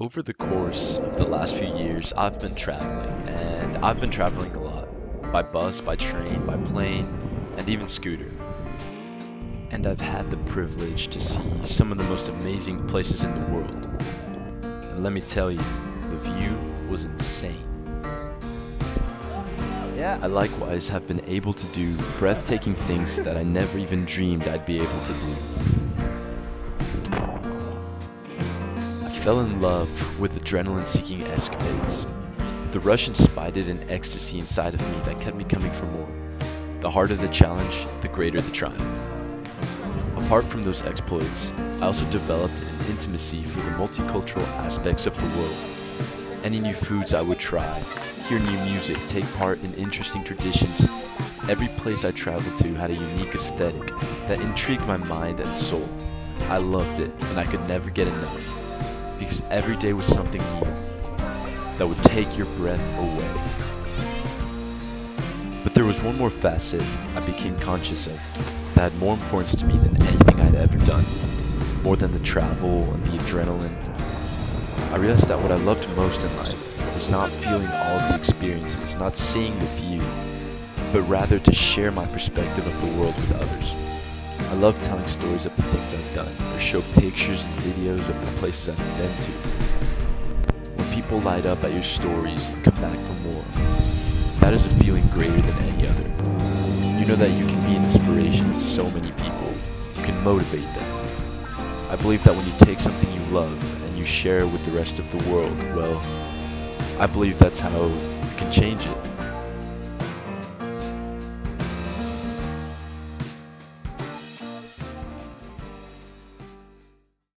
Over the course of the last few years, I've been traveling, and I've been traveling a lot. By bus, by train, by plane, and even scooter. And I've had the privilege to see some of the most amazing places in the world. And let me tell you, the view was insane. Yeah. I likewise have been able to do breathtaking things that I never even dreamed I'd be able to do. Fell in love with adrenaline seeking escapades. The rush inspired an ecstasy inside of me that kept me coming for more. The harder the challenge, the greater the triumph. Apart from those exploits, I also developed an intimacy for the multicultural aspects of the world. Any new foods I would try, hear new music, take part in interesting traditions. Every place I traveled to had a unique aesthetic that intrigued my mind and soul. I loved it, and I could never get enough. Because every day was something new that would take your breath away. But there was one more facet I became conscious of that had more importance to me than anything I'd ever done. More than the travel and the adrenaline. I realized that what I loved most in life was not feeling all the experiences, not seeing the view, but rather to share my perspective of the world with others. I love telling stories of the things I've done, or show pictures and videos of the places I've been to. When people light up at your stories and come back for more, that is a feeling greater than any other. You know that you can be an inspiration to so many people. You can motivate them. I believe that when you take something you love and you share it with the rest of the world, well, I believe that's how you can change it.